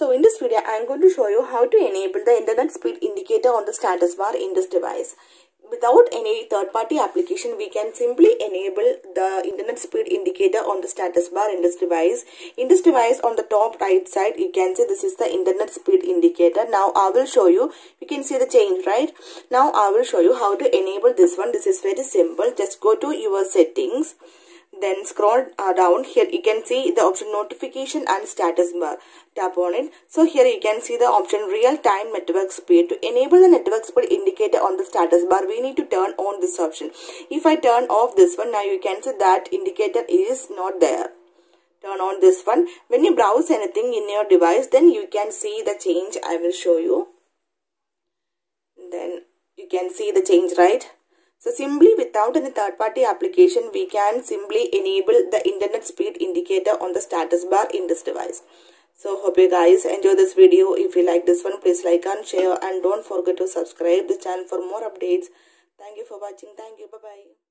So in this video, I am going to show you how to enable the internet speed indicator on the status bar in this device. Without any third-party application, we can simply enable the internet speed indicator on the status bar in this device. In this device, on the top right side, you can see this is the internet speed indicator. Now, I will show you. You can see the change, right? Now, I will show you how to enable this one. This is very simple. Just go to your settings then scroll uh, down. Here you can see the option notification and status bar tap on it. So here you can see the option real time network speed. To enable the network speed indicator on the status bar we need to turn on this option. If i turn off this one now you can see that indicator is not there. Turn on this one. When you browse anything in your device then you can see the change i will show you. Then you can see the change right so simply without any third party application, we can simply enable the internet speed indicator on the status bar in this device. So hope you guys enjoy this video. If you like this one, please like and share and don't forget to subscribe the channel for more updates. Thank you for watching. Thank you. Bye-bye.